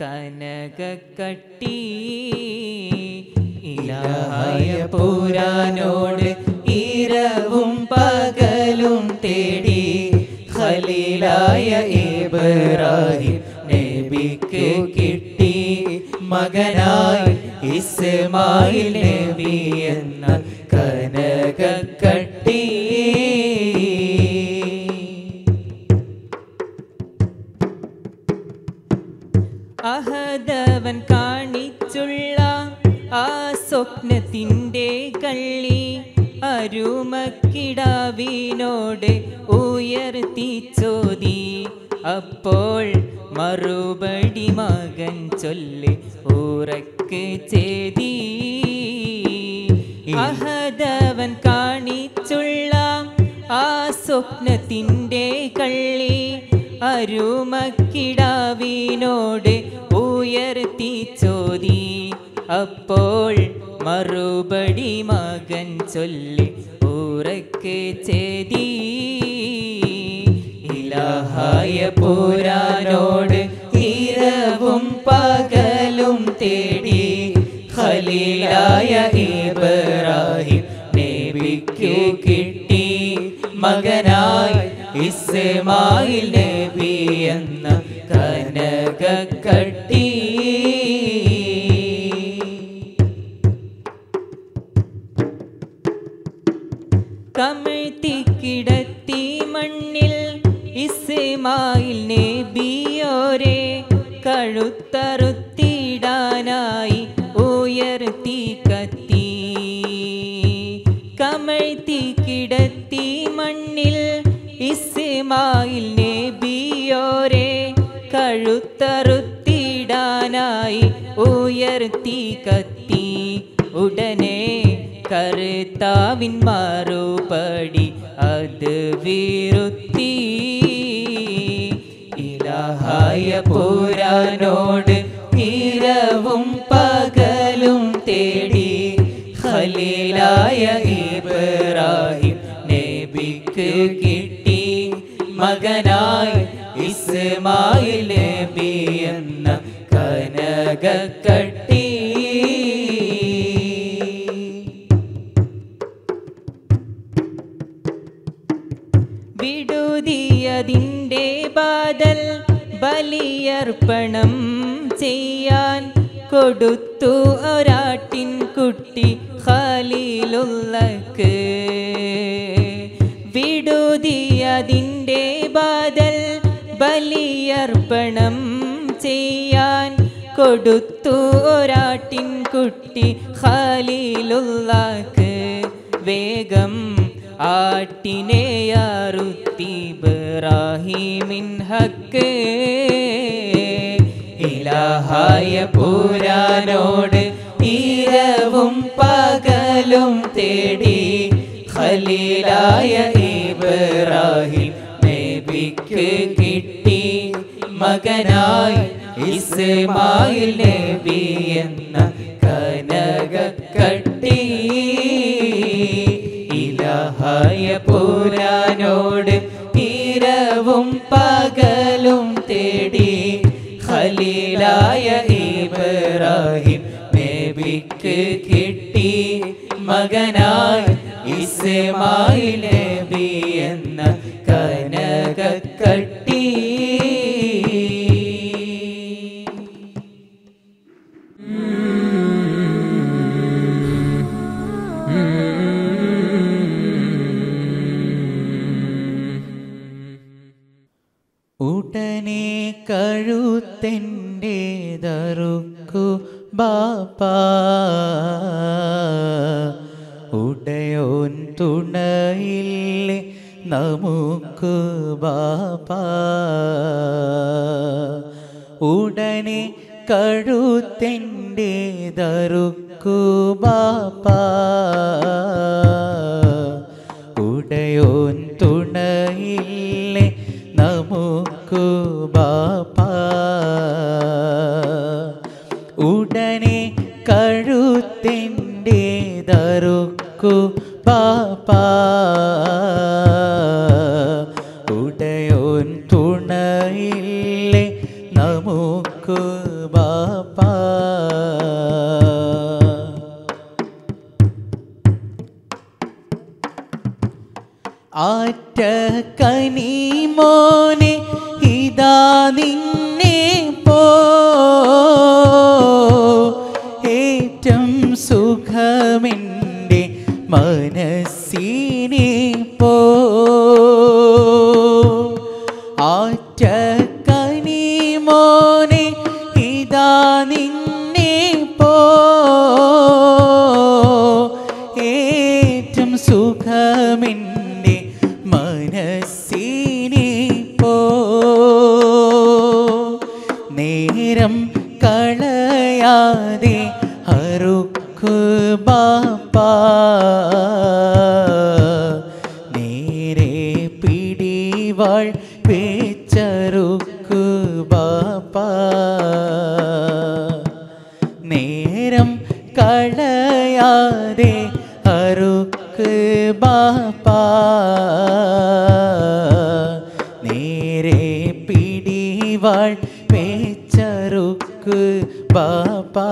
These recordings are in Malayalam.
കനകക്കട്ടി. ഇലായ പൂരാനോട് ഈരവും പകലും തേടി. ഖലീലായ ഇബ്രാഹിം നബിക്ക് കിട്ടി. മകനായി ഇസ്മായിൽ നബി എന്ന അരുമക്കിടാവിനോട് ഉയർത്തി ചോദി. അപ്പോൾ മറുപടി മകൻ ചൊല്ലി ഉറക്ക് ചേതി അഹദവൻ കാണിച്ചുള്ള ആ സ്വപ്നത്തിന്റെ കള്ളി അരുമക്കിടാവിനോട് ഉയർത്തി ചോദി. അപ്പോൾ മറുപടി മകൻ ചൊല്ലി ഉറക്കെ ചേതി ഇലഹായ പോരാനോട് ഇരവും പകലും തേടി. ഖലീലായ ഇബ്രാഹിം നബിക്ക് കിട്ടി. മകനായി ഇസ്മായിൽ നബി എന്ന കനകക്കട്ടി കമിഴ്ത്തി കിടത്തി മണ്ണിൽ ഇസ്മായിൽ നേബിയോരെ കഴുത്തറുത്തിടാനായി ഉയർത്തി കത്തി. കമഴ്ത്തി കിടത്തി മണ്ണിൽ ഇസ്മായിൽ നേബിയോരെ കഴുത്തറുത്തിടാനായി ഉയർത്തി കത്തി. കറുത്താവിൻ മറുപടി അത് വിരുത്തി. ഇലഹായ പുരാനോട് നിരവും പകലും തേടി. ഖലീലായ ഇബ്രാഹിം നബിക്ക് കിട്ടി. മകനായി ഇസ്മായിൽ നബി എന്ന കനകക്കട്ടി. വിടുതിയതിന്റെ ബാദൽ ബലിയർപ്പണം ചെയ്യാൻ കൊടുത്തു ഒരാട്ടിൻ കുട്ടി ഖലീലുള്ളക്ക്. വിടുതിയതിന്റെ ബാദൽ ബലിയർപ്പണം ചെയ്യാൻ കൊടുത്തു ഒരാട്ടിൻ കുട്ടി ഖലീലുള്ളക്ക്. വേഗം ആട്ടിനെ യാറുത്തിബ്രാഹിമിൻ ഹക്ക്. ഇലാഹായ പൂരാനോട് ഈരവും പകലും തേടി ഖലീലായ ഇബ്രാഹിം നബിക്ക് കിട്ടി. മകനായി ഇസ്മായിൽ നബി എന്ന കനക ഇലാഹായ പുരാനോട് തീരവും പകലും തേടി ഖലീലായ ഇബ്രാഹിം നബിക്ക് കിട്ടി മകനായി ഇസ്മായിൽ നബി എന്ന കനകക്കട്ടി பாப்பா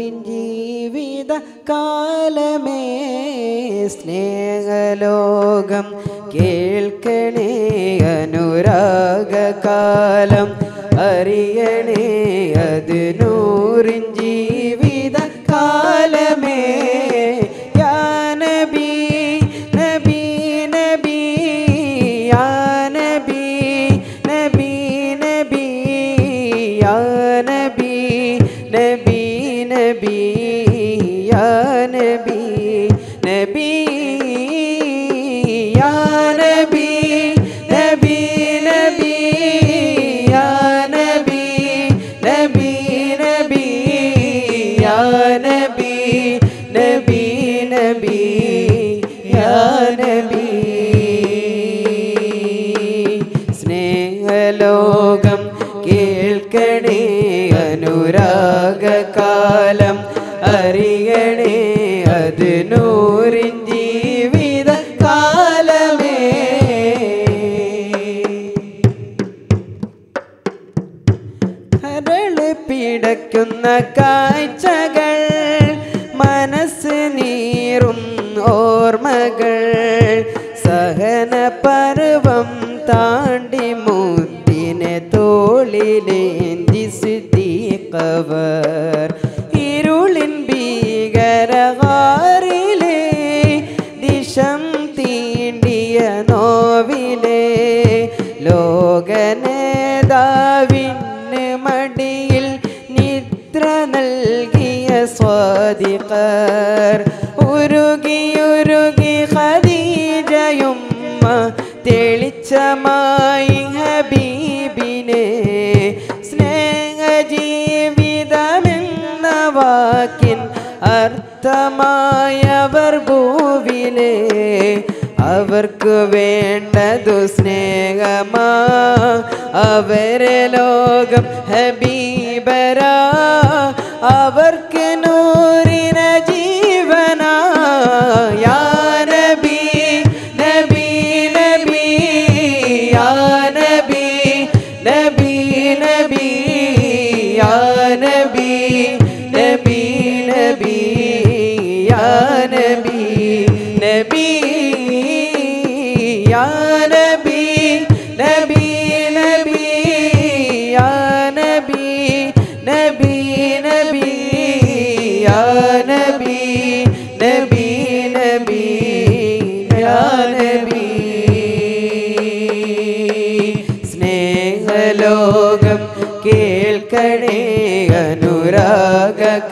വിൻ ജീവിത കാലമേ സ്നേഹലോകം കേൾക്കണേ അനുരാഗകാലം. അറിയണേ അത് നൂറിൻ ജീ I got. അവരെ ലോകം ഹബീബരാ അവർ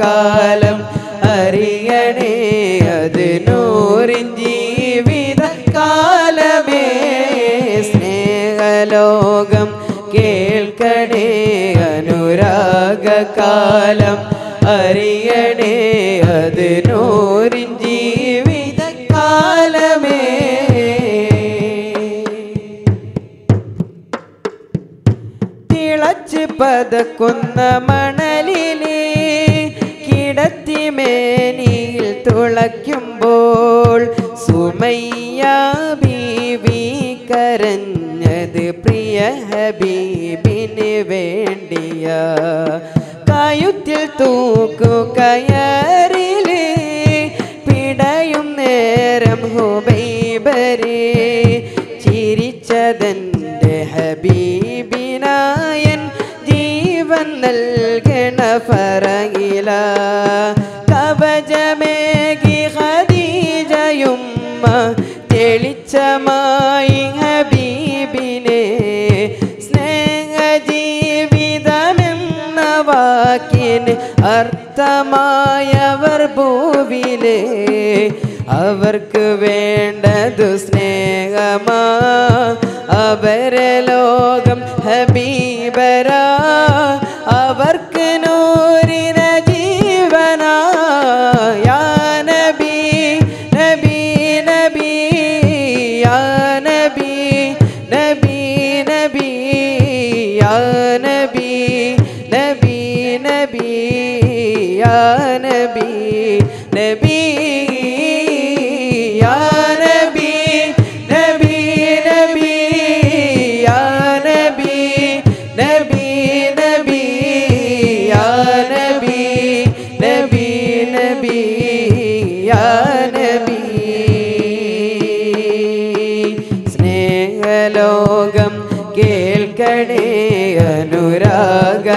കാലം അറിയണേ അതിനൂറിൻ ജീവിത കാലമേ. സ്നേഹലോകം കേൾക്കണേ അനുരാഗകാലം അറിയണേ അതിനൂറിൻ ജീവിത കാലമേ. തിളച്ച് പതക്കുന്ന മണ തുളയ്ക്കുമ്പോൾ സുമയ്യ ബീവി കരഞ്ഞത് പ്രിയ ഹബീബിന് വേണ്ടിയ. കായുത്തിൽ തൂക്കുകയർ അവർക്ക് വേണ്ടതു സ്നേഹമാ അവരെ ലോകം ഹബീബരാ അവർക്ക് നൂറിന ജീവനാ യാ നബി നബി നബി യാ നബി നബി നബി യാ നബി നബി നബി യാ നബി നബി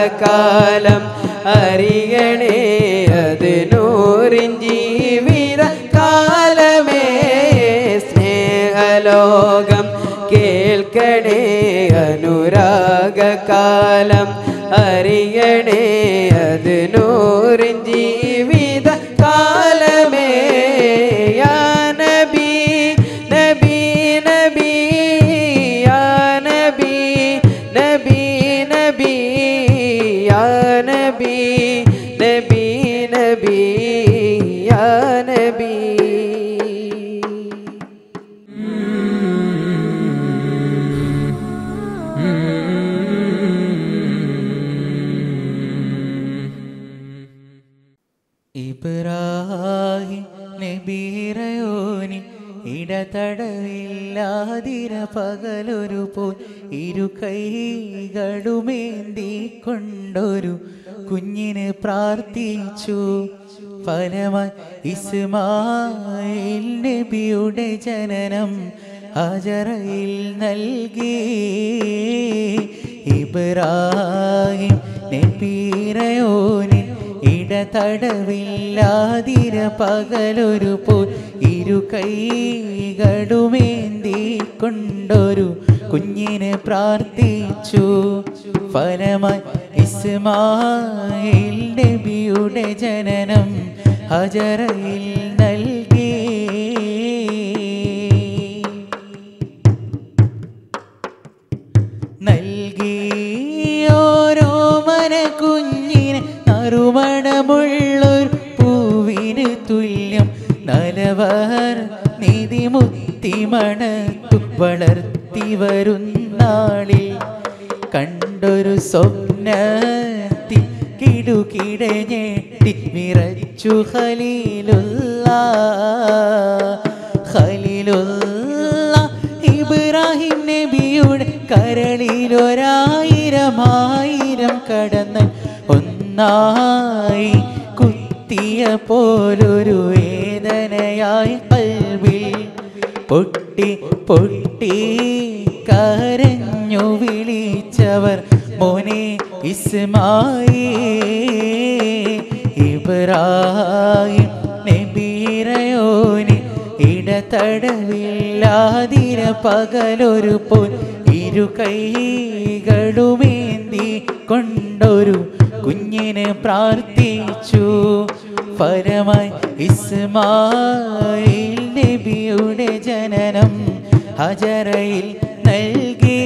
അനുരാഗകാലം അറിയണേ അത് നൂറിൻ ജീവിത കാലമേ. സ്നേഹലോകം കേൾക്കണേ അനുരാഗകാലം അറിയണേ പ്രാർത്ഥിച്ചു. ഫലമായി ഇസ്മായിൽ നബിയുടെ ജനനം ഹജറയിൽ നൽകി. ഇബ്രാഹിം നബീറയോനിൽ ഇടതടവില്ലാതിര പകലൊരു പോൽ ഇരു കൈകളുമേന്തി കൊണ്ടൊരു കുഞ്ഞിനെ പ്രാർത്ഥിച്ചു. ഫലമായി ഇസ്മായിൽ നബിയുടെ ജനനം ഹജറയിൽ നൽകി നൽകി ഓരോ മന കുഞ്ഞിന് നറുമണമുള്ളൊരു പൂവിന് തുല്യം നലവർ നിധി മണത്തു വളർത്തി വരുന്നാളിൽ കണ്ടൊരു സ്വപ്നത്തിൽ കിടുകിട ഞെട്ടി വിറച്ചു ഖലീലുള്ള ഖലീലുള്ള ഇബ്രാഹിം നബിയുടെ കരളിലൊരായിരം ആയിരം കടന്ന് ഒന്നായി കുത്തിയ പോലൊരു വേദനയായി കൽവിൽ പൊട്ടി പൊട്ടി കരഞ്ഞു വിളിച്ചവർ മോനെ ഇസ്മായി ഇബ്രാഹിം നബീറയോന് ഇടതടവില്ലാതിര പകലൊരു പോൽ ഇരു കൈകളുമേന്തി കൊണ്ടൊരു കുഞ്ഞിനെ പ്രാർത്ഥിച്ചു. പരമായി ഇസ്മായിൽ നബിയുടെ ജനനം ഹജറയിൽ നൽകി.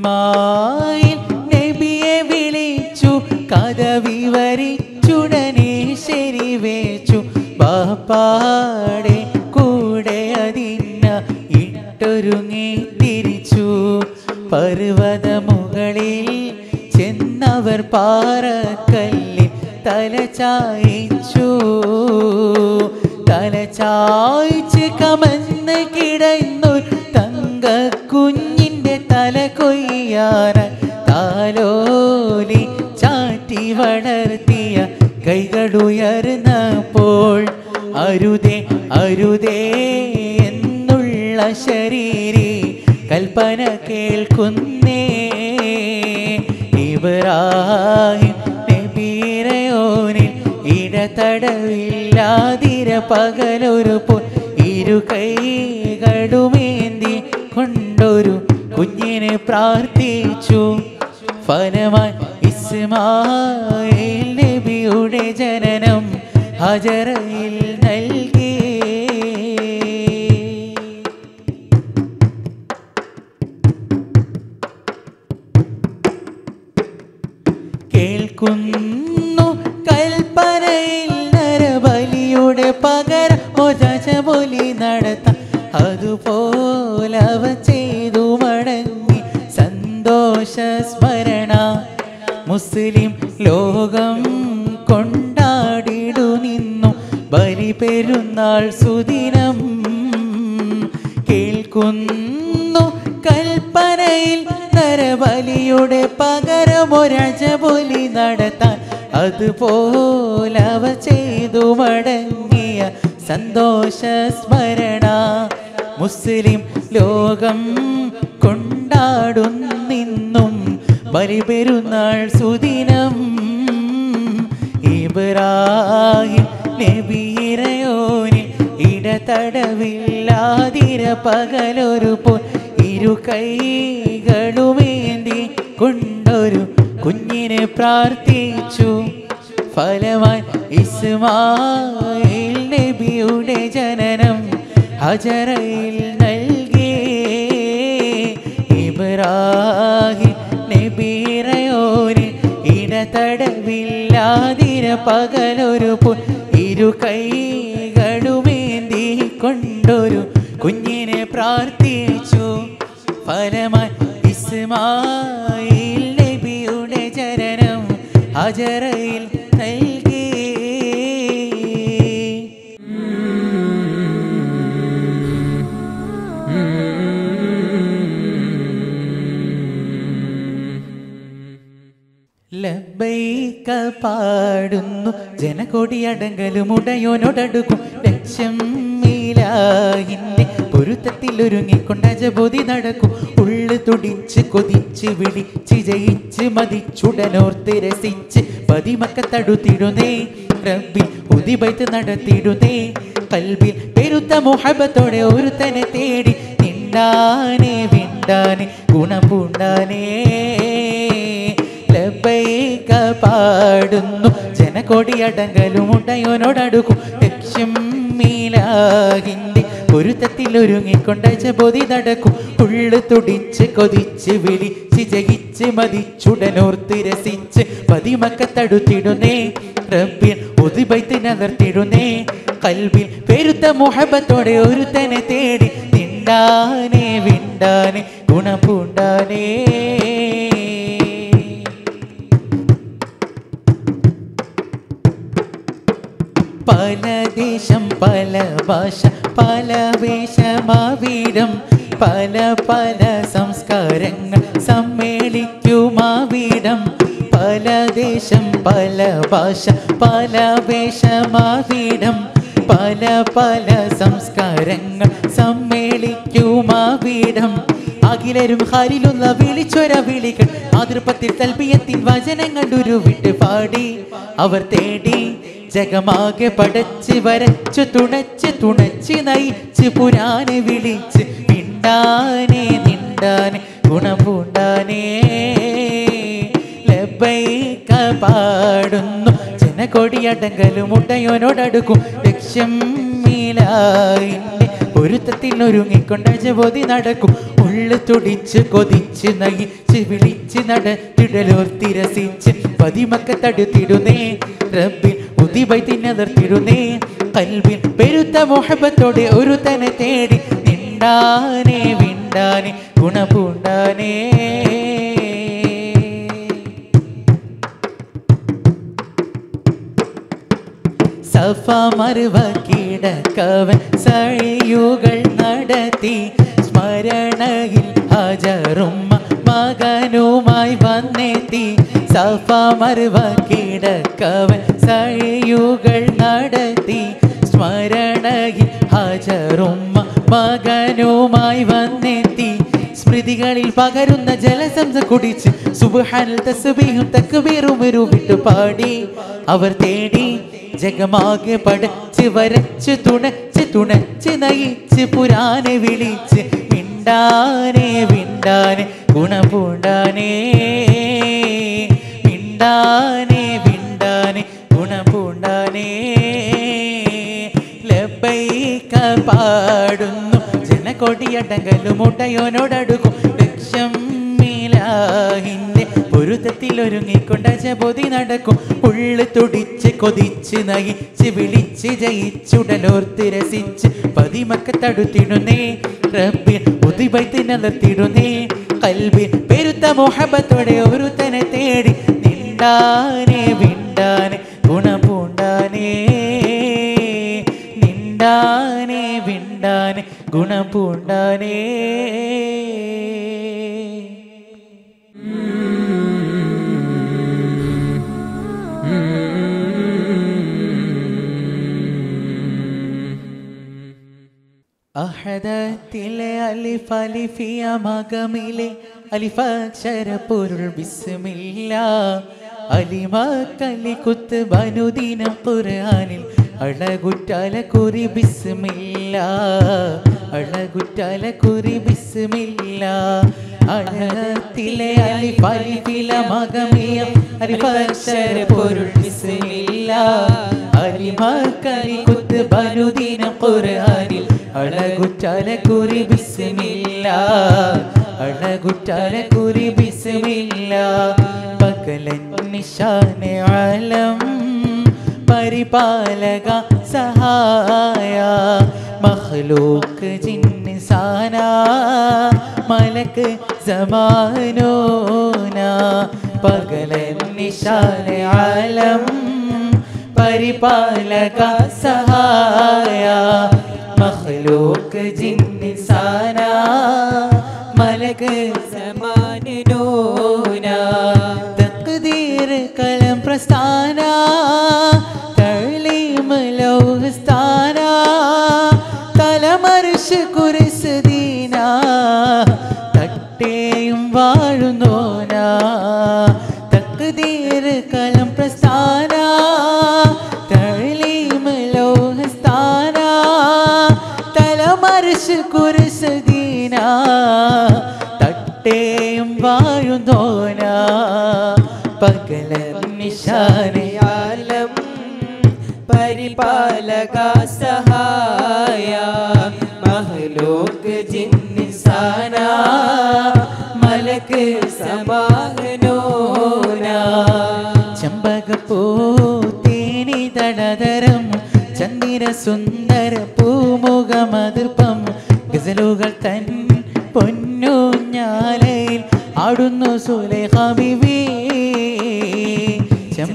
ഇസ്മായിൽ നബിയെ വിളിച്ചു കഥ വിവരിച്ചുടനെ ശരി വേച്ചു. ബാപ്പാടെ കൂടെ അതിന്ന ഇട്ടൊരുങ്ങി തിരിച്ചു. പർവതമുകളിൽ ചെന്നവർ പാറക്കല്ലിൽ തല ചായിച്ചു. തല ചായ്ച്ച് കമന്ന് കിടന്നു തങ്ക കുഞ്ഞിന്റെ തല കൊയ്യാന താലോലി ചാറ്റി വളർത്തിയ കൈകളുയർന്നപ്പോൾ അരുതേ അരുതേ എന്നുള്ള ശരീരി കൽപ്പന കേൾക്കുന്നേ. ഇബ്രാഹിം നബീരയോനിൽ ഇടതടവില്ലാതിര പകലൊരു പോ ഇരു കൈകളുമേന്തി കൊണ്ടൊരു കുഞ്ഞിനെ പ്രാർത്ഥിച്ചു. ഫലമായി ഇസ്മായിൽ നബിയുടെ ജനനം ഹജറയിൽ നൽകി. ബലിപെരുന്നാൾ ജനകൊടിയടങ്കലും ഉടയോനോടടുക്കും. ലക്ഷ്യം മീലാഹിന്റെ പൊരുത്തത്തിൽ ഒരുങ്ങിക്കൊണ്ട് അജബോധി നടക്കും. ഉള്ളു തുടിച്ച് കൊതിച്ച് വിളിച്ച് ജയിച്ച് മതിച്ചുടനോർത്ത് രസിച്ച് പതിമക്കത്തടുത്തിടുന്നേ റബ്ബിൽ ഉതിപൈത്ത് നടത്തിടുന്നേ. കൽബിൽ പെരുത്ത മുഹബത്തോടെ ഒരുത്തനെ തേടി നിണ്ടാനെ വിണ്ടാനെ ഗുണം പൂണ്ടാനേ. ലബൈക പാടുന്നു. ജനകൊടിയടങ്കലും ഉണ്ടയോനോടടുക്കും. ലക്ഷ്യം മീലാഹിന്റെ പൊരുത്തത്തിൽ ഒരുങ്ങിക്കൊണ്ട ജബോധി നടക്കും. ഉള്ളു തുടിച്ച് കൊതിച്ച് വിളിച്ച് ജയിച്ച് മതിച്ചുടനോർത്ത് രസിച്ച് പതിമക്കത്തടുത്തിടുന്നേ റബ്ബിൽ ഒതിബൈത്ത് നകർത്തിടുന്നേ. കൽബിൽ പെരുത്ത മുഹബത്തോടെ ഒരുത്തനെ തേടി തിണ്ടാനെ വിണ്ടാനെ ഗുണപൂണ്ടാനേ പല ദേശം പല ഭാഷ പല വേഷമാവീരം പല പല സംസ്കാരങ്ങൾ സമ്മേളിക്കുമാവീരം. പല ദേശം പല ഭാഷ പല വേഷമാവീരം പല പല സംസ്കാരങ്ങൾ സമ്മേളിക്കുമാവീരം. അഖിലരും ഹരിലുള്ള വിളിച്ചൊര വിളികൾ അതിർപ്പത്തിൽ തൽബിയത്തിൻ വചനങ്ങൾ ഉരുവിട്ട് പാടി അവർ തേടി. ജഗമാകെ പടച്ച് വരച്ച് തുണച്ച് തുണച്ച് നയിച്ച് പുരാനെ വിളിച്ച് മിണ്ടാനെ നിണ്ടാനെ ഗുണപൂണ്ടാനേ. ലബൈക പാടുന്നു ജനകൊടിയടങ്കലും മുട്ടയോനോടടുക്കും ലക്ഷ്യം മീലായിന്റെ പൊരുത്തത്തിൽ ഒരുങ്ങിക്കൊണ്ട ജബോധി നടക്കും. ഉള്ളു തുടിച്ച് കൊതിച്ച് നയിച്ച് വിളിച്ച് നടത്തിടലോ തിരസിച്ച് പതിമക്ക തടുത്തിടുന്നേ. റബ്ബിൻ ഉതിബൈ തിന്നതിർത്തിടുന്നേ കൽവിൻ പെരുത്ത മുഹബത്തോടെ ഒരു തന്നെ തേടി നിണ്ടാനേ വിണ്ടാനേ ഗുണപൂണ്ടാനേ. സഫ മറുവ കിടക്കവൻ സഴിയുകൾ നടത്തി സ്മരണയിൽ ഹജറുമ്മ മകനുമായി വന്നെത്തി സഫ മറുവ കിടക്കവൻ സഴിയുകൾ നടത്തി സ്മരണയിൽ ഹജറുമ്മ മകനുമായി വന്നെത്തി സ്മൃതികളിൽ പകരുന്ന ജലസംസ കുടിച്ച് സുബഹാനിൽ തസ്ബീഹും തക്ബീറും ഒരു വിട്ടു പാടി. അവർ തേടി ജഗമാകെ പടച്ച് വരച്ച് തുണച്ച് തുണച്ച് നയിച്ച് പുരാനെ വിളിച്ച് മിണ്ടാനെ വിണ്ടാനെ ഗുണപൂണ്ടാനേ മിണ്ടാനെ വിണ്ടാനെ ഗുണപൂണ്ടാനേ ലബൈക പാടുന്നു ജനകൊടിയടങ്കലും മുട്ടയോനോടടുക്കും ലക്ഷം മീലാഹിന്റെ പൊരുത്തത്തിൽ ഒരുങ്ങിക്കൊണ്ട ജബോധി നടക്കും. ഉള്ളു തുടിച്ച് കൊതിച്ച് നയിച്ച് വിളിച്ച് ജയിച്ചുടലോർത്ത് രസിച്ച് തടുത്തിടുന്നേ. റബ്ബി കൽബിൽ പെരുത്ത ഒരുത്തനെ തേടി ഗുണപൂണ്ടാനേ നിണ്ടാനെ പൂണ്ടാനെ ഗുണം പൂണ്ടാനേ. അഹദത്തിലെ അലിഫ് അലിഫിയ മകമിലെ അലിഫാക്ഷര പൊരുൾ ബിസ്മില്ല അലിമാക്കലി കുത്ത് ബനുദിന ഖുർആനിൽ അഴകുറ്റാല കുറി ബിസ്മില്ല. അഴകുറ്റാല കുറി ബിസ്മില്ല അഴകത്തിലെ മഗമിയ മകമിയ അലിഫാക്ഷര പൊരുൾ ബിസ്മില്ല. അലിമക്കലി കുത്ത് ബനുദിനം ഖുർആനിൽ അഴകുറ്റാല കുറി ബിസ്മില്ല. അഴകുറ്റാല കുറി ബിസ്മില്ല. പകലൻ നിശാന ആലം പരിപാലക സഹായ മഹ്ലൂക്ക് ജിന്നിസാന മലക്ക് സമാനോന പകലൻ നിശാനെ ആലം പരിപാലക സഹായ മഖ്ലൂക്ക് ജിന്നിസാന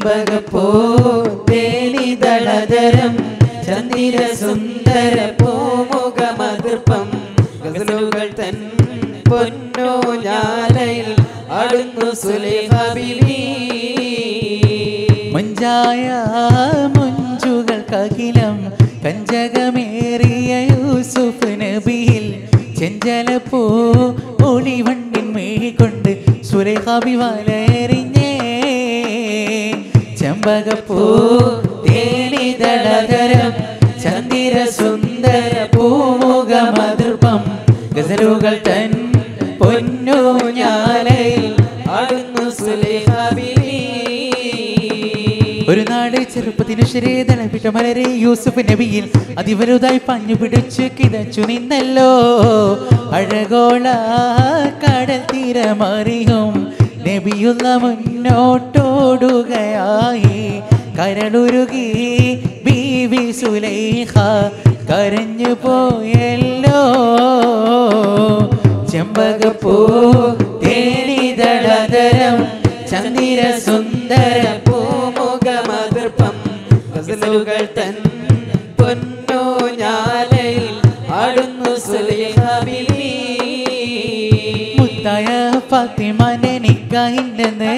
ചെമ്പകപ്പൂ തേനി ദളതരം ചന്ദിര സുന്ദര പൂമുഖമതിർപ്പം ഗസലുകൾ തൻ പൊന്നോ ഞാലയിൽ അടുന്നു സുലേഖ ബിബി മുഞ്ചുകൾ കകിലം കഞ്ചകമേറിയ യൂസുഫ് നബിയിൽ. ചെഞ്ചലപ്പൂ ഒളിവണ്ടിൻ മേകൊണ്ട് സുരേഖാഭിവാല ചെമ്പകപ്പൂ തേനിതളതരം ചന്ദിര സുന്ദര പൂമുഖ മതൃപം ഗസലുകൾ തൻ പൊന്നു ഞാലയിൽ അടുന്നു സുലേഖ ബിബി ഒരു നാട് ചെറുപ്പത്തിനു ശരീരതലപ്പിട്ട മലരെ യൂസുഫ് നബിയിൽ അതിവലുതായി പഞ്ഞു പിടിച്ച് കിതച്ചു നിന്നല്ലോ. അഴകോള കടൽ തീരമറിയും നബിയുള്ള മുന്നോട്ടോടുകയായി. കരളുരുകി ബീവി സുലൈഹ കരഞ്ഞു പോയല്ലോ. ചെമ്പകപ്പൂ തേനിതളതരം ചന്ദിര സുന്ദര പൂമുഖമതിർപ്പം ഗസലുകൾ തൻ പൊന്നോ ഞാലയിൽ ആടുന്നു സുലൈഹ ബിബി മുത്തായ ഫാത്തിമാനെ നിക്കായില്ലെന്ന്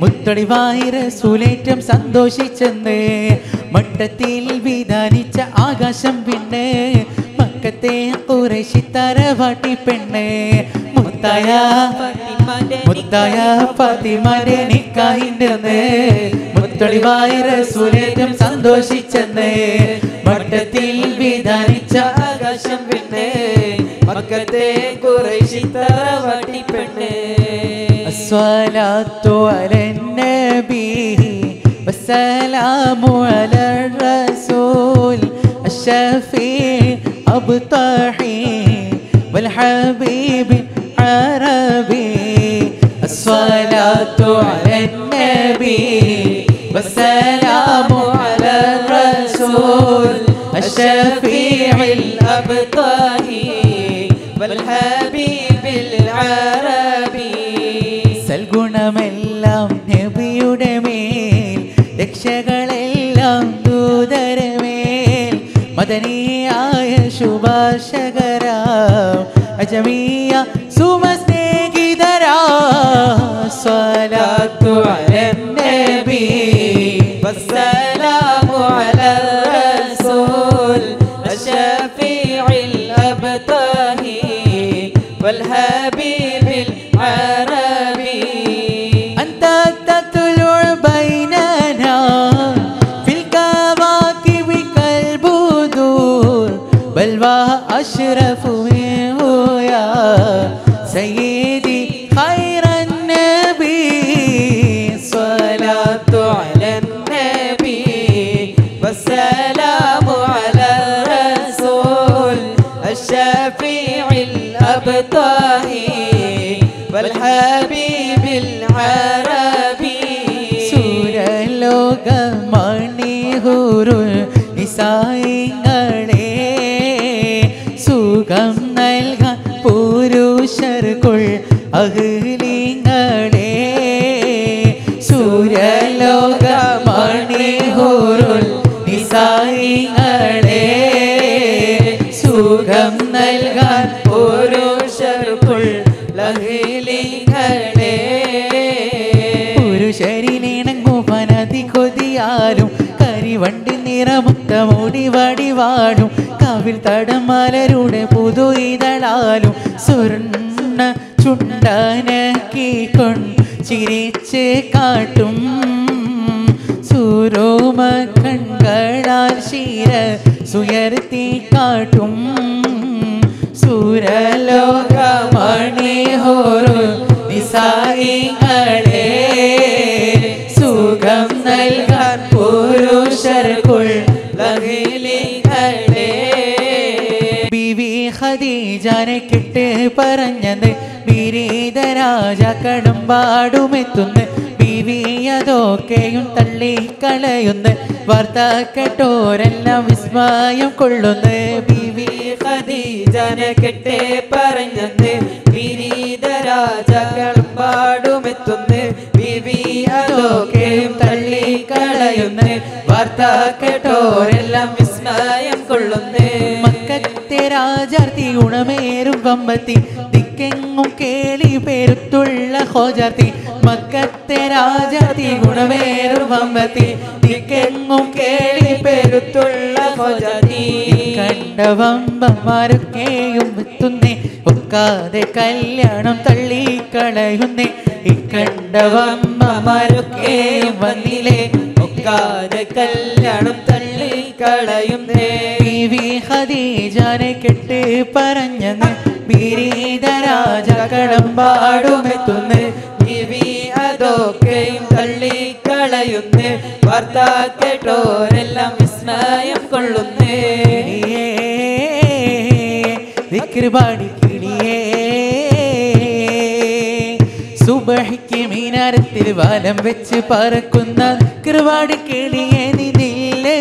മുത്തടിവായി സുലേറ്റം സന്തോഷിച്ചെന്ന്. മട്ടത്തിൽ വിധാനിച്ച ആകാശം പിന്നെ. മക്കത്തെ കുറേശി തറവാട്ടി പെണ്ണ്. മുത്തായ മുത്തായ ഫാത്തിമാനെ നിക്കായിണ്ടെന്ന് മുത്തടിവായി സുലേറ്റം സന്തോഷിച്ചെന്ന്. മട്ടത്തിൽ വിധാനിച്ച ആകാശം പിന്നെ. മക്കത്തെ കുറേശി തറവാട്ടി പെണ്ണ് الصلاة على النبي والسلام على الرسول الشفيع أبطحي والحبيب عربي الصلاة على النبي والسلام على الرسول والحبيب العربي പ്രതീക്ഷകളെല്ലാം ദൂതരമേ മദനീയായ ശുഭാശകരാ. അജമീയ സുമസ്നേഹിതരാ. സ്വലാത്തു അലന്നബി വസ്സ أشرف منه يا سيدي خير النبي. صلاة على النبي والسلام على الرسول الشفيع الأبطاهي والحبيب العربي. سورة لوغا ماني هور نسائي അഹ്ലിങ്ങളെ സൂര്യലോക നിസായിങ്ങളെ സുഖം നൽകാൻ പുരുഷർക്കുൾ ലഹലികളെ പുരുഷരിനിണങ്ങുവനതി കൊതിയാലും കരിവണ്ടി നിറമുത്തമോടി വടിവാടും കവിൽ തടമലരുടെ പുതു ഇതളാലും സ്വർണ ചുണ്ടനക്കിക്കൊൺ ചിരിച്ച് കാട്ടും. സൂരോമ കൺകളാൽ ശീര സുയർത്തി കാട്ടും. സൂരലോകമണി ഹോറു നിസായിങ്ങളെ സുഖം നൽകാൻ പുരുഷർക്കുൾ ബിവി ഖദീജാനെ കിട്ട് പറഞ്ഞത് വിരീത രാജ കടമ്പാടുമെത്തുന്ന ൊക്കെയും തള്ളി കളയുന്ന വാർത്ത കേട്ടോരെല്ലാം വിസ്മയം കൊള്ളുന്ന. ബിവി ഖദീജനെ കെട്ടേ പറഞ്ഞത് വിരീത രാജകളും പാടുമെത്തുന്നു. വിവി അതൊക്കെയും തള്ളിക്കളയുന്നു. വാർത്ത കേട്ടോരെല്ലാം വിസ്മയം കൊള്ളുന്നു. രാജാർത്തി ഗുണമേറും വമ്പത്തി. ദിക്കെങ്ങും കേളി പേരുത്തുള്ള ഹോജാർത്തി. മക്കത്തെ രാജാർത്തി ഗുണമേറും വമ്പത്തി. ദിക്കെങ്ങും കേളി പേരുത്തുള്ള ഹോജാർത്തി. കണ്ട വമ്പന്മാരൊക്കെയും എത്തുന്നേ ഒക്കാതെ കല്യാണം തള്ളി തള്ളിക്കളയുന്നേ കണ്ട വമ്പന്മാരൊക്കെയും വന്നില്ലേ. ഒക്കാതെ കല്യാണം തള്ളിക്കളയുന്നേ ബീവി ഹദീജാനെ കെട്ട് പറഞ്ഞെന്ന് ബിരീതരാജകളം രാജ കടമ്പാടുമെത്തുന്നു ബിവി അതൊക്കെയും തള്ളിക്കളയുന്നേ വാർത്ത കേട്ടോരെല്ലാം വിസ്മയം കൊള്ളുന്നേ വിക്രപാടി കിളിയേ സുബഹിക്ക് മീനാരത്തിൽ വാലം വെച്ച് പറക്കുന്ന കൃപാടി കിളിയേ നിന്നില്ലേ?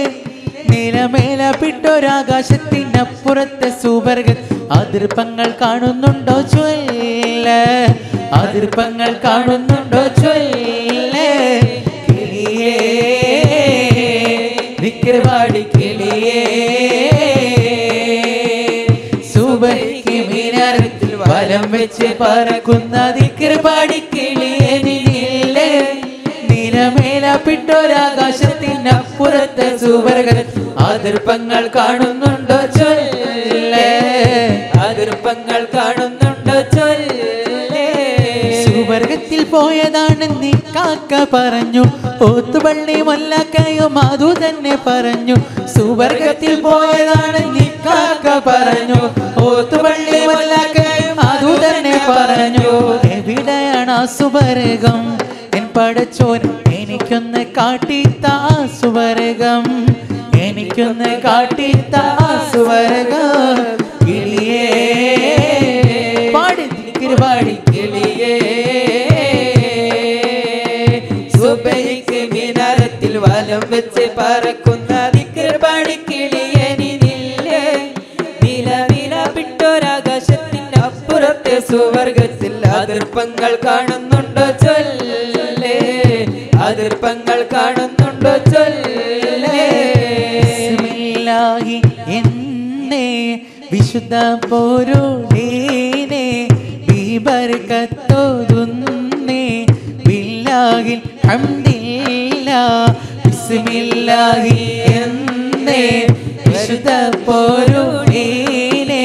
നിലമേല പിട്ടൊരാകാശത്തിനപ്പുറത്തെ സുവർഗ അതിർപ്പങ്ങൾ കാണുന്നുണ്ടോ ചൊല്ല? അതിർപ്പങ്ങൾ കാണുന്നുണ്ടോ ചൊല്ല? കിളിയേ കിളിയേ. സുബഹിക്ക് വലം വെച്ച് പറക്കുന്ന ദിക്രപാടി കിളിയേ നിന്നില്ലേ നിലമേല പിട്ടൊരാകാശത്തിനപ്പുറത്തെ സുവർഗ അതിർപ്പങ്ങൾ കാണുന്നുണ്ടോ ചൊല്ലേ? അതിർപ്പങ്ങൾ കാണുന്നുണ്ടോ ചൊല്ലേ? സുവർഗത്തിൽ പോയതാണ് നീ കാക്ക പറഞ്ഞു. ഓത്തുപള്ളി മല്ലക്കയോ മാധു തന്നെ പറഞ്ഞു. സുവർഗത്തിൽ പോയതാണ് നീ കാക്ക പറഞ്ഞു. ഓത്തുപള്ളി എൻ പടച്ചോൻ എനിക്കൊന്ന് കാട്ടിത്താ എനിക്കൊന്ന് കാട്ടിത്താ കിളിയേ പാടി തിരുപാടി കിളിയേ. സുബയ്ക്ക് മിനാരത്തിൽ വലം വെച്ച് പറക്കുന്ന. അപ്പുറത്തെ സുവർഗത്തിൽ അതിർപ്പങ്ങൾ കാണുന്നുണ്ടോ ചൊല്ലേ? അതിർപ്പങ്ങൾ കാണുന്നുണ്ടോ ചൊല്ലേ? എന്നേ വിശുദ്ധ പോരുടേനെ ബിബർക്കത്തോതുന്നേ ബില്ലാഹിൽ ഹംദില്ല ബിസ്മില്ലാഹി എന്നേ വിശുദ്ധ പോരുടേനെ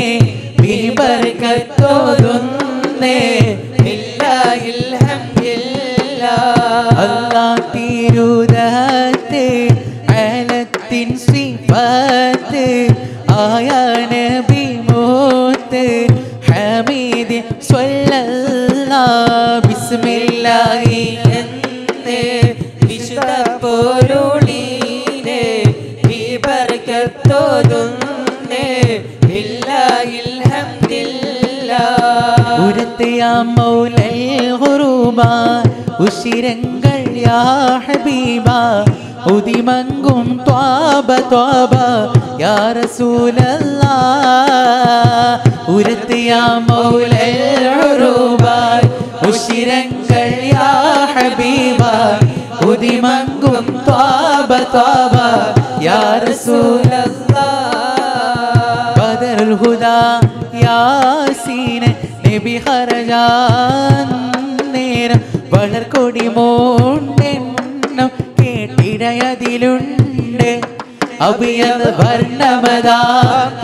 ഹംദില്ലാ അല്ലാ തിരുദാത്ത് അലത്തിൻ സിഫാത്ത് ആയ നബി മൂത്ത് ഹമീദ് സ്വല്ലല്ലാ ബിസ്മില്ലാഹി എന്നേ വിശുദ്ധ പൊരുളീനെ ഈ ബർക്കത്തോതുന്നേ ബില്ലാഹിൽ ഹംദില്ലാ. ഉരത്തയാ മൗലൽ ഹുറൂബ ഉശിരങ്ങൾ യാ ഹബീബ ഉദിമങ്കും ത്വാബ ത്വാബ യാ റസൂലല്ലാ ഉരത്തയാ മൗലൽ ഹുറൂബ ഉശിരങ്ങൾ യാ ഹബീബ ഉദിമങ്കും ത്വാബ ത്വാബ യാ റസൂലല്ലാ ബദറുൽ ഹുദാ യാസീൻ നബി ഹറജാൻ നേരം വളർക്കൊടി മോണ്ടെന്നും കേട്ടിടയതിലുണ്ട്. അഭിയത് വർണമതാ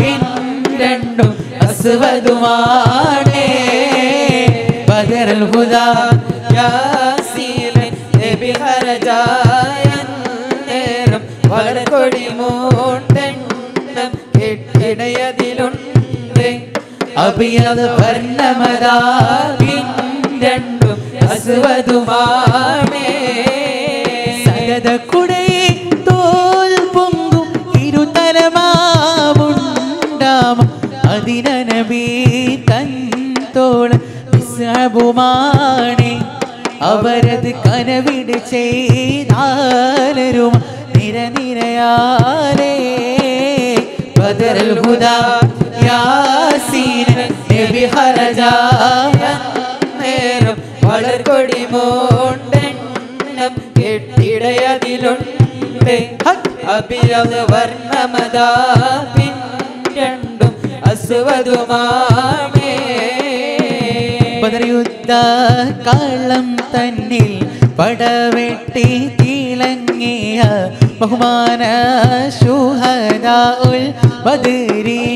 പിന്നും അസ്വതുമാണേ. ബദറുൽ ഹുദാ ഹരജായൻ നേരം അസ്വതുമാണേ സരത കുടൈ തോൽ പൊങ്കും ഇരുതലമാവുണ്ടാമ അതിനബി തൻ തോൾ വിസബുമാണേ അവരത് കനവിട് ചെയ്താലരും നിരനിരയാലേ. ബദറൽ ഹുദാ യാസീൻ നബി ഹറജാ നേരം വളർക്കൊടി മൂണ്ടെണ്ണം കെട്ടിടയതിലുണ്ട്. അഭിയത് വർണമതാ രണ്ടും അസ്വതുമാണേ ബദർയുദ്ധ കള്ളം തന്നിൽ പടവെട്ടി തിളങ്ങിയ ബഹുമാന ശുഹദ ഉൽ ബദരീങ്ങളെ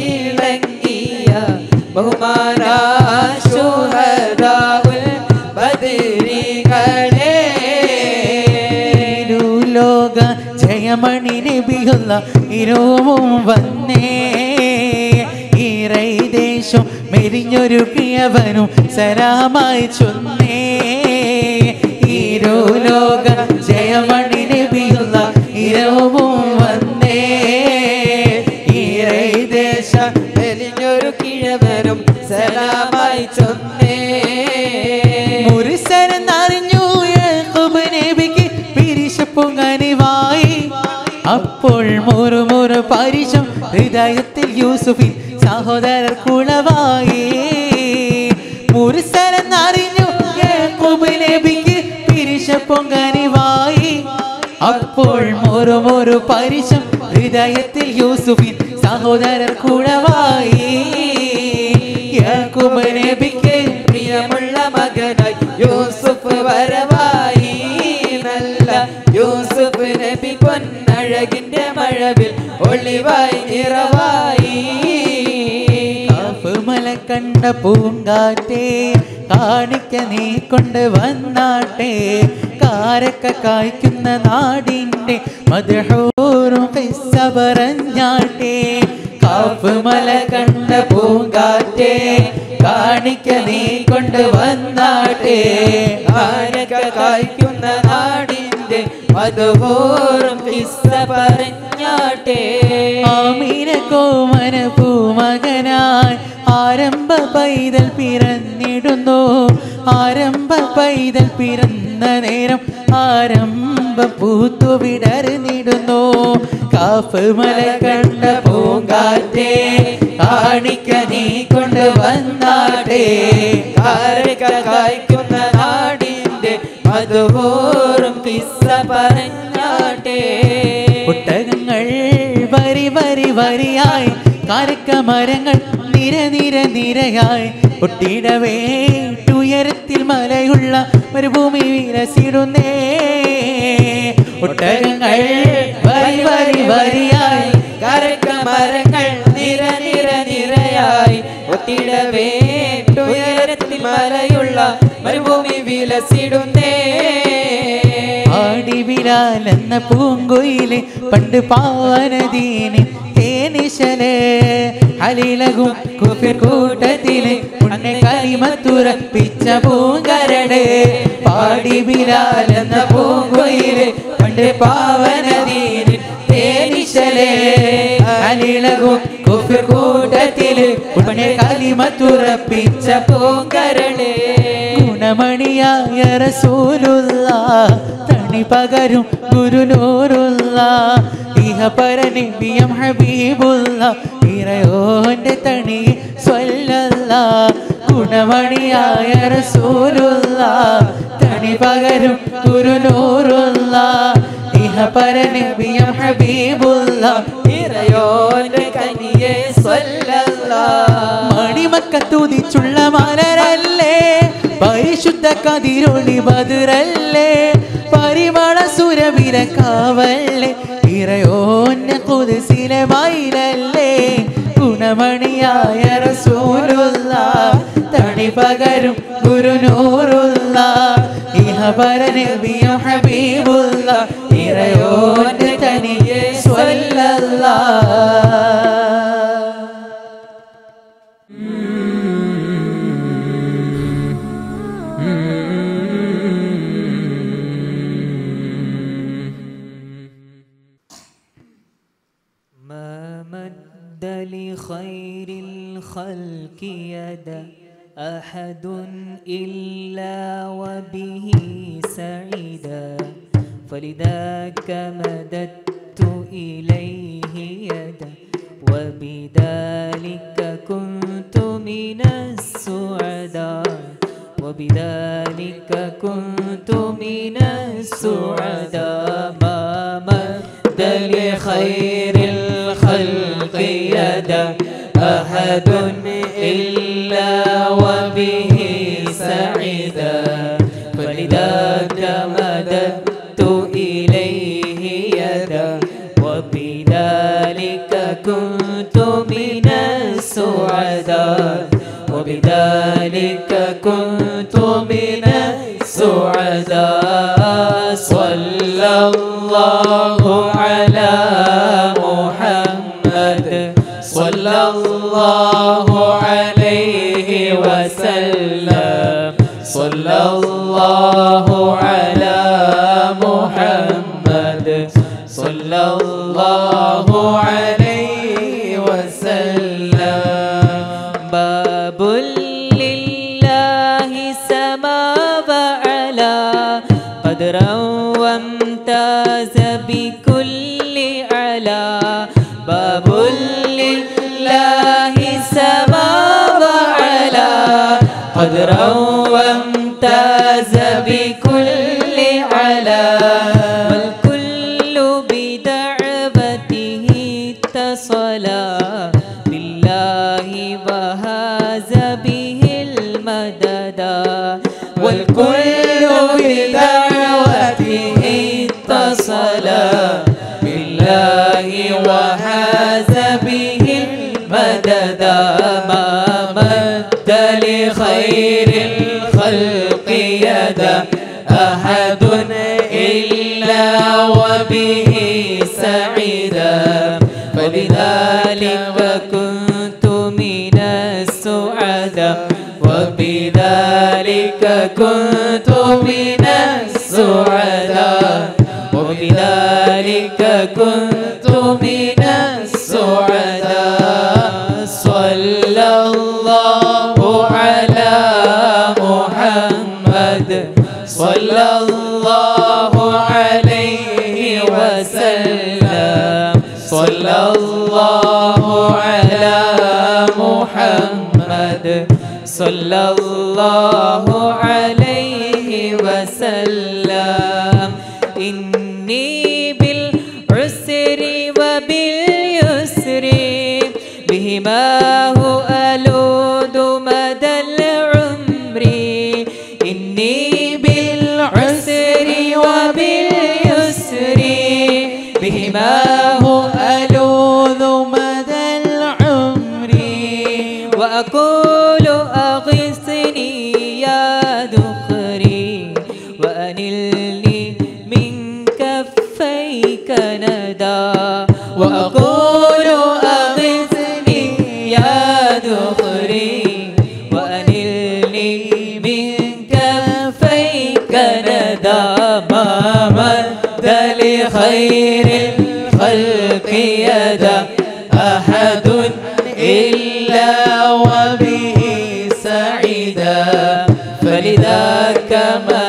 ബഹുമാനാ ശുഹദാഉൽ ബദരികളെ. ലോക ജയമണി നബിയുള്ള ഇരോവും വന്നേ. ഈറൈ ദേശം മെരിഞ്ഞൊരു പ്രിയവനും സലാമായി ചൊന്നേ. ഈരോ ലോക ജയമണി അപ്പോൾ മുറുമുറു പരിശം ഹൃദയത്തിൽ യൂസുഫിൻ സഹോദരർ കുളവായി. മുറിസരന്നറിഞ്ഞു യാക്കോബ് നബിക്ക് പിരിശപ്പൊങ്ങനിവായി അപ്പോൾ മുറുമുറു പരിശം ഹൃദയത്തിൽ യൂസുഫിൻ സഹോദരർ കുളവായി. നബിക്ക് പ്രിയമുള്ള മകനായി. പൊന്നഴകിന്റെ മഴവിൽ ഒളിവായി നിറവായി. മല കണ്ട പൂങ്കാറ്റേ കാണിക്ക നീ കൊണ്ട് വന്നാട്ടെ. കാരക്ക കായ്ക്കുന്ന നാടിന്റെ മധുഹോറും പിസ്സ പറഞ്ഞാട്ടെ. കാഫ് മല കണ്ട പൂങ്കാറ്റേ കാണിക്ക നീ കൊണ്ട് വന്നാട്ടെ. കാരക്ക കായ്ക്കുന്ന നാടിന്റെ മധുഹോറും കിസ്സ പറഞ്ഞാട്ടെ. ആമീന കോമന പൂമകനായി ആരംഭ പൈതൽ പിറന്നിടുന്നു. ആരംഭ പൈതൽ പിറന്ന നേരം ആരംഭ പൂത്തു വിടർന്നിടുന്നു. കാഫ് മല കണ്ട പൂങ്കാറ്റേ കാണിക്ക നീ കൊണ്ട് വന്നാട്ടെ കായ്ക്കുന്ന നാടിന്റെ മധുഹോറും കിസ്സ ഒട്ടകങ്ങൾ വരി വരി വരിയായി കാരക്ക മരങ്ങൾ നിര നിര നിരയായി. ഒട്ടിടവേ ഉയരത്തിൽ മലയുള്ള മരുഭൂമി വിരസിടുന്നേ ഒട്ടകങ്ങൾ വരി വരി വരിയായി കരക്ക മരങ്ങൾ നിര നിര നിരയായി. ഒത്തിടവേ ഉയരത്തിൽ മലയുള്ള മരുഭൂമി വിലസിടുന്നേ. ആടി എന്ന പൂങ്കുയിലെ പണ്ട് പാവനദീന് തേനിശലേ. അലിലകും കുഫിർ കൂട്ടത്തിലെ ഉണ്ണെ കരിമത്തുറപ്പിച്ച പൂങ്കരട്. പാടി ബിലാൽ എന്ന പൂങ്കുയിലെ പണ്ട് പാവനദീന് തേനിശലേ. അലിലകും കുഫിർ കൂട്ടത്തിലെ ഉണ്ണെ കരിമത്തുറപ്പിച്ച പൂങ്കരടേ. ഗുണമണിയായ റസൂലുള്ള തണി പകരും ഗുരുനൂറുള്ള ഇഹ നിബിയം ഹബീബുള്ള ഇറയോന്റെ തണി സ്വല്ലല്ല ഗുണമണിയായ റസൂലുള്ള തണി പകരും ഗുരുനൂറുള്ള ഇഹ പരനിബിയം ഹബീബുള്ള ഇറയോന്റെ കനിയെ സ്വല്ല മണിമക്കത്തുതിച്ചുള്ള മലരല്ലേ പരിശുദ്ധ കതിരൊളി ബദറല്ലേ പരിമള സുരവിര കാവല്ലേ? ഇറയോന്ന കുതിസിലെ മയിലല്ലേ ഗുണമണിയായ റസൂലുള്ള തണി പകരും ഗുരുനൂറുള്ള ഇഹ പരനബിയും ഹബീബുള്ള ഇറയോന്റെ തനിയെ സ്വല്ലല്ലാ. أحد إلا وبه سعيدا فلذاك مددت إليه يدا وبذلك كنت من السعداء وبذلك كنت من السعداء. ما مد لخير الخلق يدا أحد إلا وبه سعدا فلذاك مددت إليه يدا. وبذلك كنت من السعداء. وبذلك كنت من السعداء. صلى الله على محمد. صلى الله no وهاز به المددا ما مد لخير الخلق يدا أحد إلا وبه سعيدا فلذلك كنت من السعداء. وبذلك كنت من السعداء. صلى الله على محمد. صلى الله عليه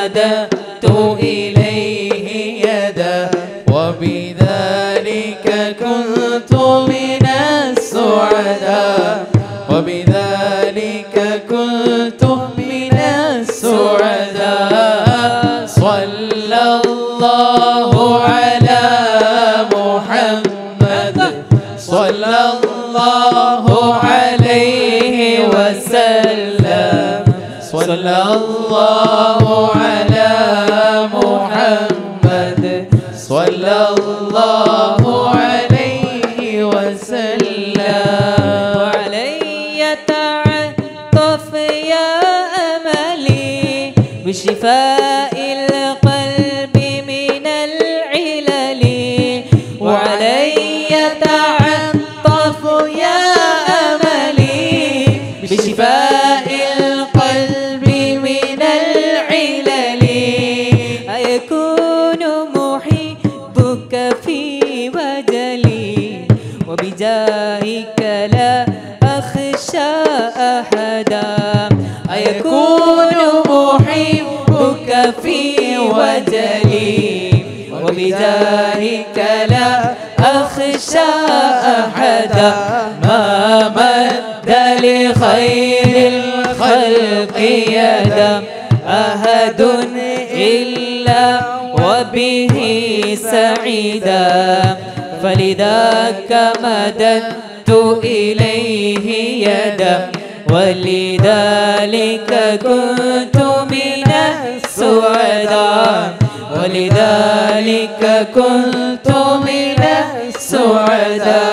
مددت إليه يدا وبذلك كنت من السعداء. وبذلك كنت من السعداء. صلى الله على محمد. صلى الله عليه وسلم. صلى الله على محمد. صلى الله وبجاهك لا أخشى أحدا ما مد لخير الخلق يدا أحد إلا وبه سعيدا فلذاك مددت إليه يدا ولذلك كنت ولذلك كنت من السعداء.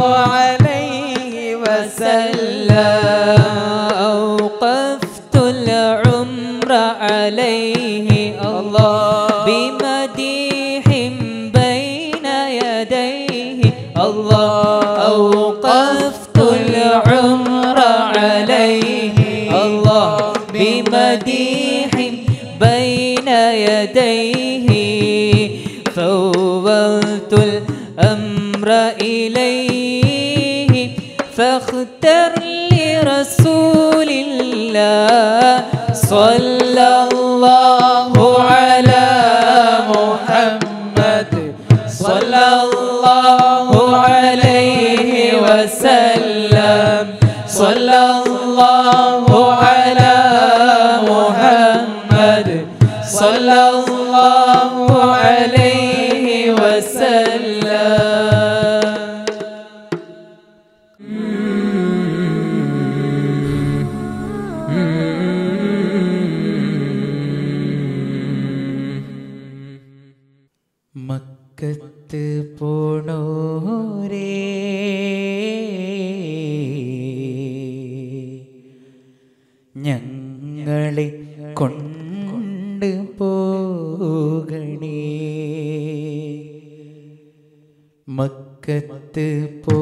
صلى الله മക്കത്ത് പോണോരേ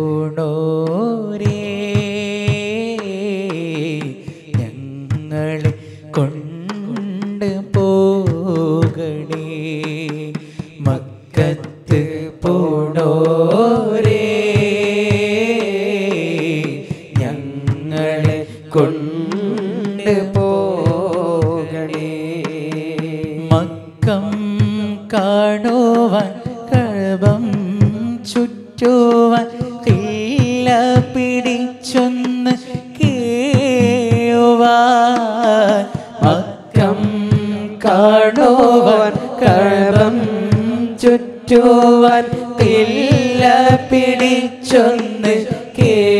പിടിച്ചൊന്ന് കേഴുവാൻ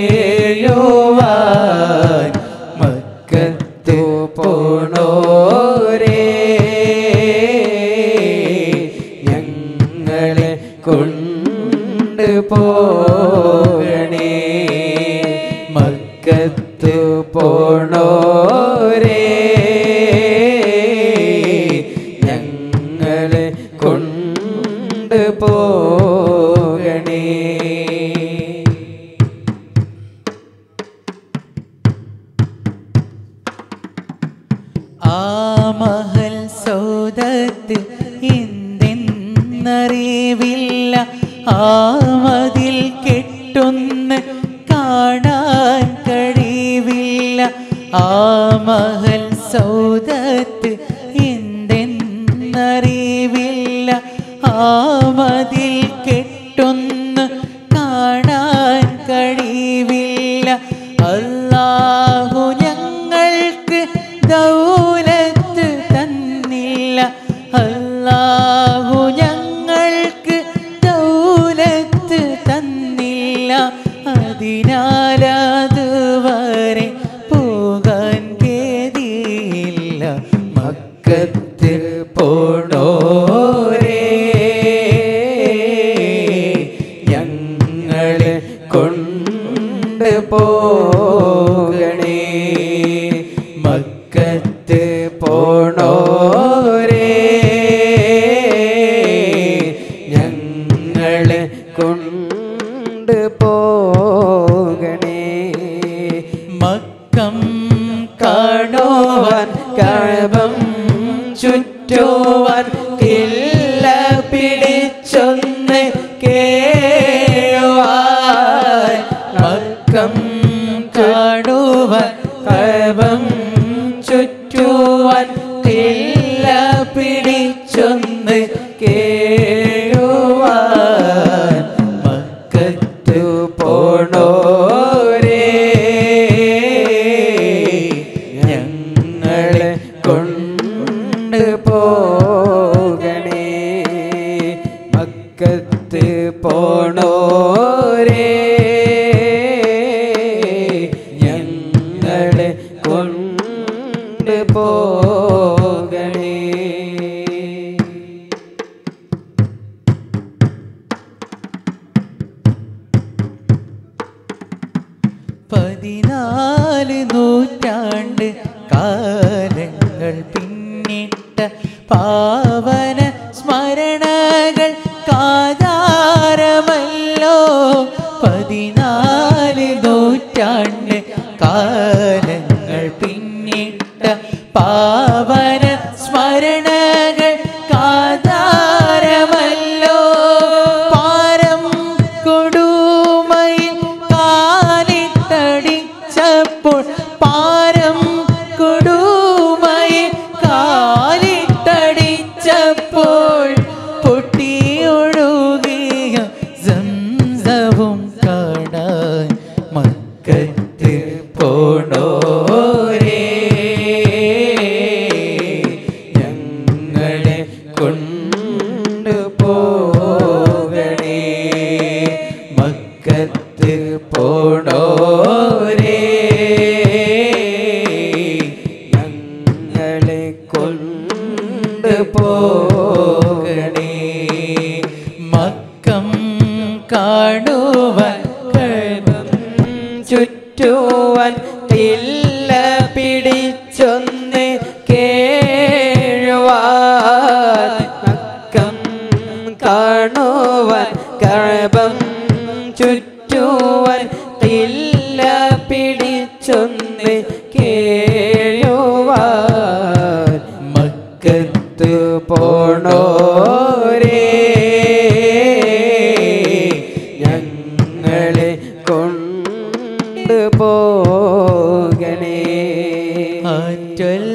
ആറ്റൽ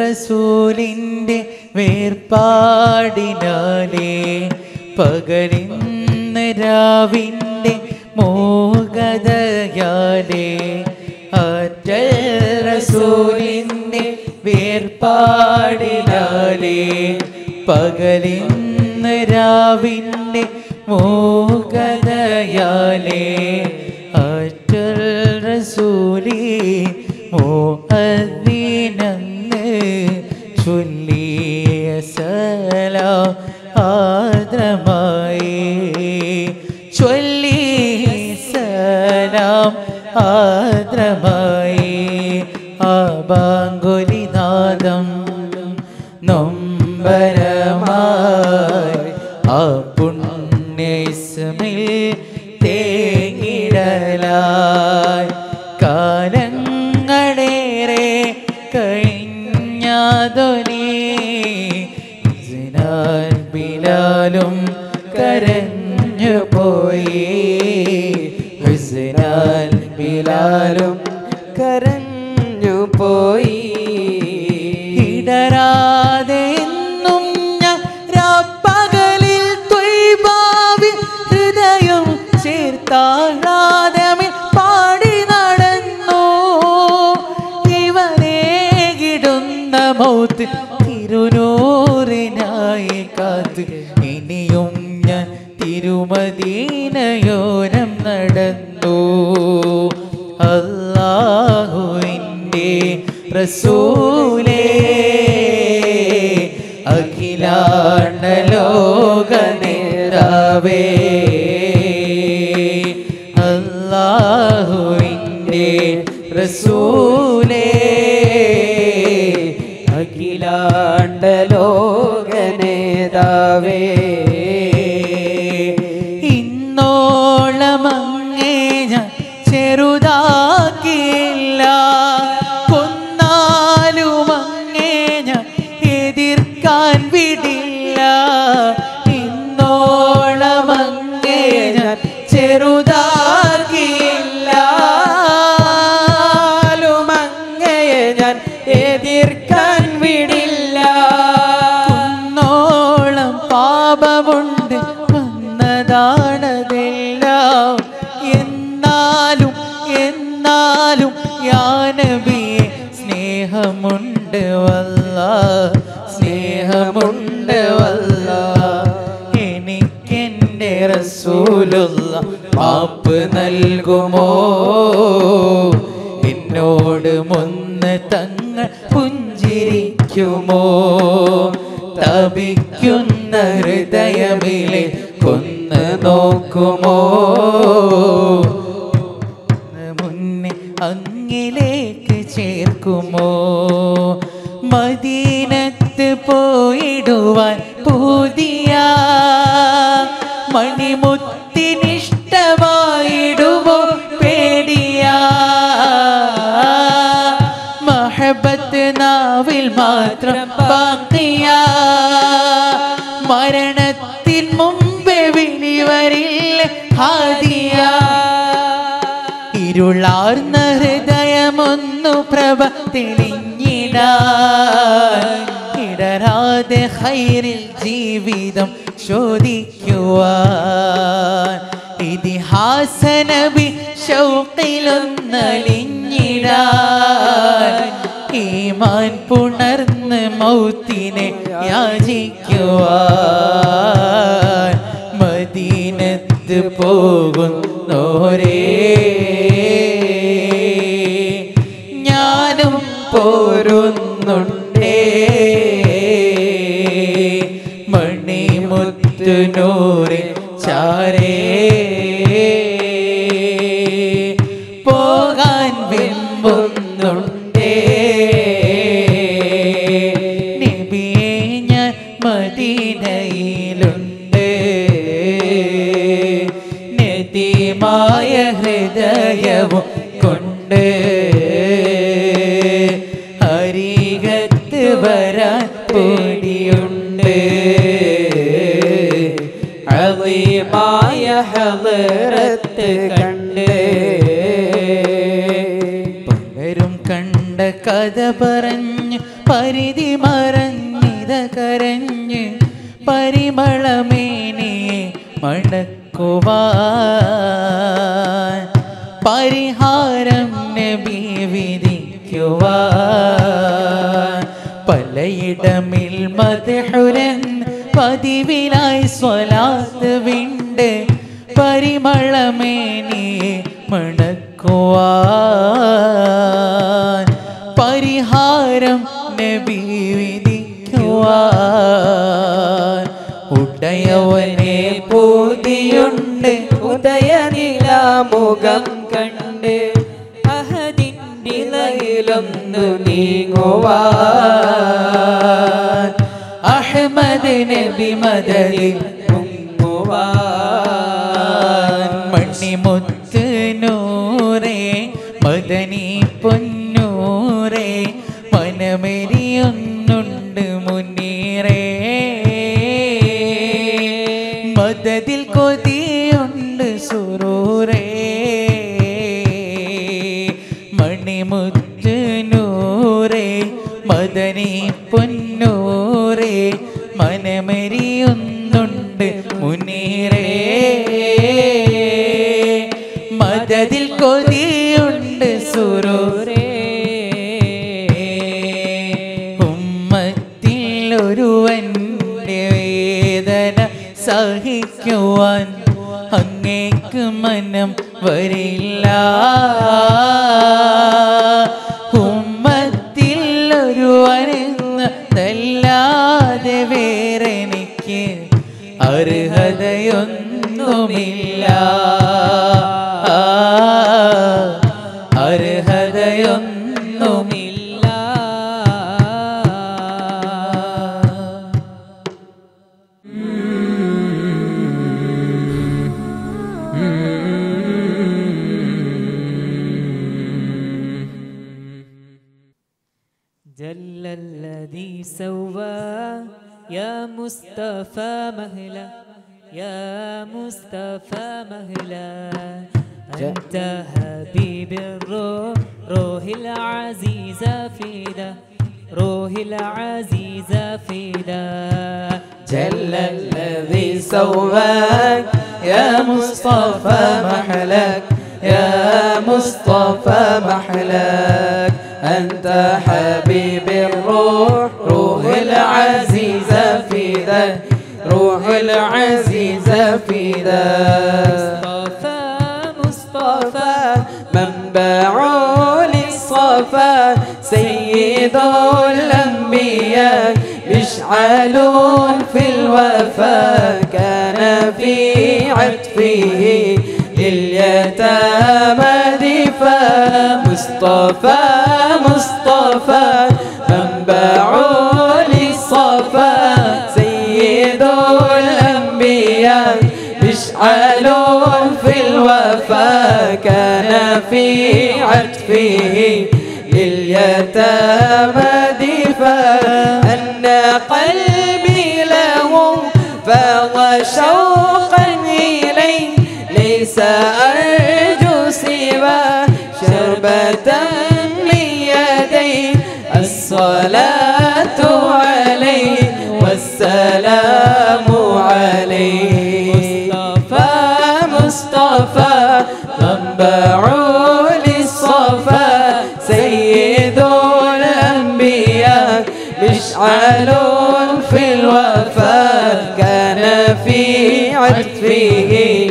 റസൂലിന്റെ വേർപാടിനാലേ പകരുന്ന രാവിന്റെ മോഗതയാലേ ആറ്റൽ റസൂലിന്റെ വേർപാടിനാലേ പകരുന്ന രാവിന്റെ മോഗതയാലേ അറ്റൽ റസൂലി বাবা റസൂലേ അഖിലാണ്ടൽ എതിർക്കാൻ വിടില്ല. ഇരുളാർന്ന ഹൃദയമൊന്നു പ്രഭ തെളിഞ്ഞിടാതെ ഇടരാതെ ഹൈറിൽ ജീവിതം ചോദിക്കുവാൻ. ഇതിഹാസനബി ഈമാൻ പുണർന്ന് മൗത്തിനെ യാചിക്കുവാൻ. മദീനത്ത് പോകുന്നോരേ പോരുന്നുണ്ടേ. മണിമുത്തുനൂറി ചാരേ. പോകാൻ വിമ്പുന്നുണ്ടേ. നിബിയഞ്ഞ മദീനയിലുണ്ട്. നെതിമായ ഹൃദയവും കൊണ്ട് കഥ പറഞ്ഞ് പരിധി മറഞ്ഞിത കരഞ്ഞ് പരിമളമേനെ മണക്കുവാൻ പരിഹാരം നബി വിധിക്കുവാൻ. പലയിടമിൽ മധുരൻ പതിവിലായി സ്വലാത്ത് വിണ്ട് പരിമളമേനെ മണക്കുവാ പരിഹാരം നബി വിധിക്കുവാൻ. ഉടയവനെ പൂതിയുണ്ട് ഉദയനിലാമുഖം കണ്ട്. അഹദിന്റിലയിലൊന്നു നീങ്ങുവാൻ. അഹമ്മദ് നബി മദലിൽ മുങ്ങുവാൻ. മണ്ണിമുത്ത് മരമെരിയുന്നുണ്ട് മുന്നേറേ മതതിൽ മനം വരില്ല. ഉമ്മത്തിൽ ഒരുവനെന്നതല്ലാതെ വേറെ എനിക്ക് അർഹതയൊന്നുമില്ല. ضيعت فيه. مشعل في الوفاء كان في عطفه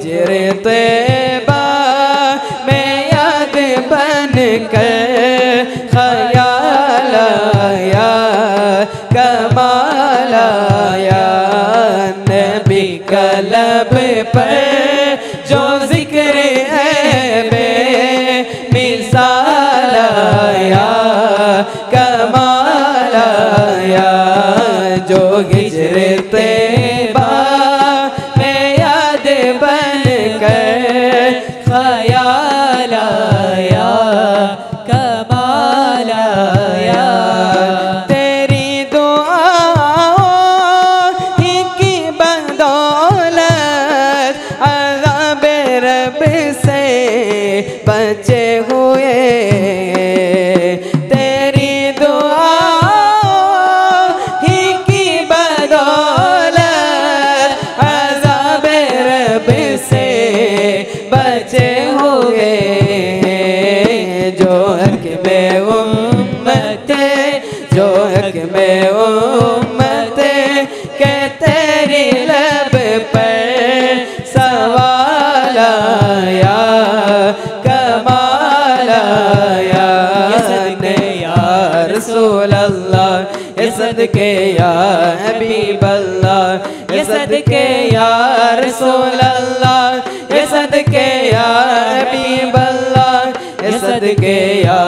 हिजरे तेबा याद बन कर ख्याल आया, कमाल आया। कलब पर जो ज़िक्र है में मिसाल आया, कमाल आया। जो हिजरे तेबा सदके या हबीब अल्लाह ये सदके या रसूल अल्लाह ये सदके या हबीब अल्लाह ये सदके या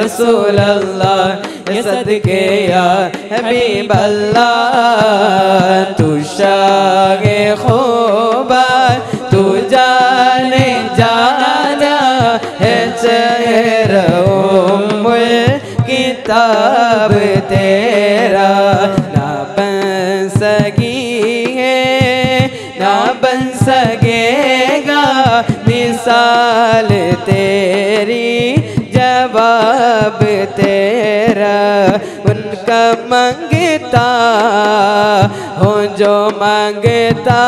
रसूल अल्लाह ये सदके या हबीब अल्लाह तू शागे खूबा किताब तेरा ना बन सकी है, ना बन सकेगा मिसाल तेरी, जवाब तेरा उनका मंगता हो, जो माँगता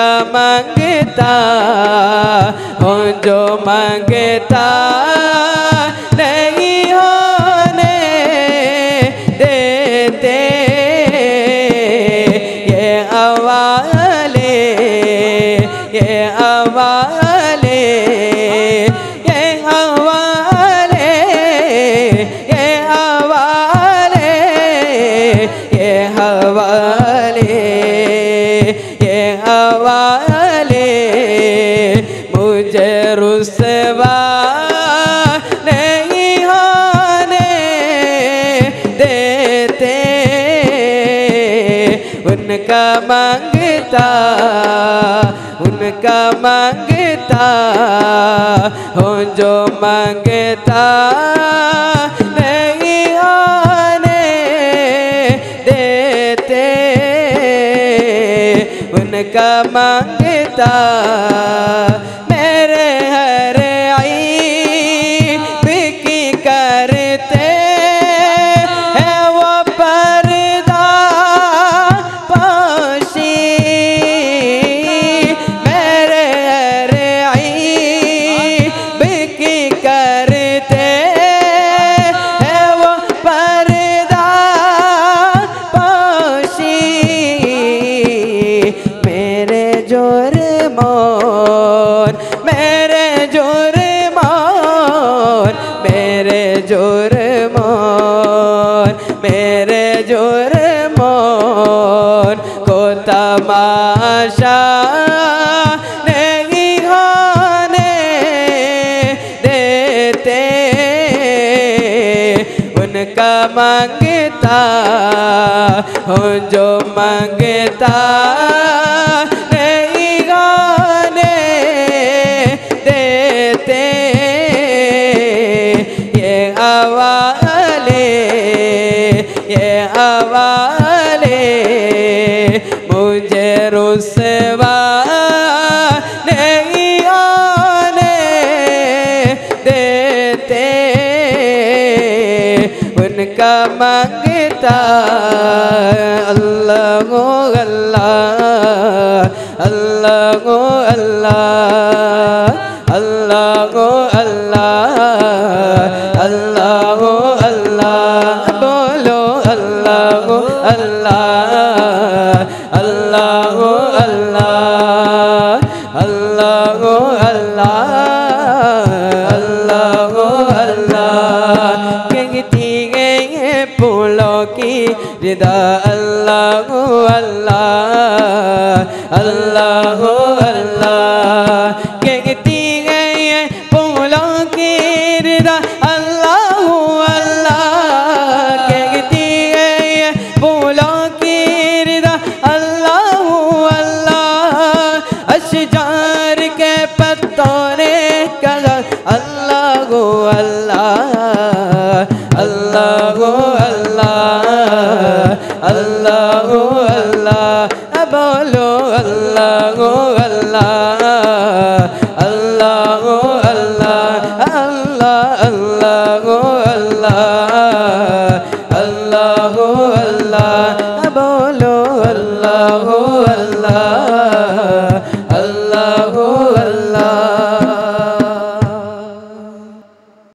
उनका मांगता हो जो मांगता उनका माँगता उनका माँगता हो जो माँगता नहीं होने देते। माँगता तमाशा नहीं होने देते। उनका माँगता हो, जो माँगता नहीं गाने देते। ये आवाले, ये उनका मांगता अल्लाह गो अल्लाह अल्लाह गो अल्लाह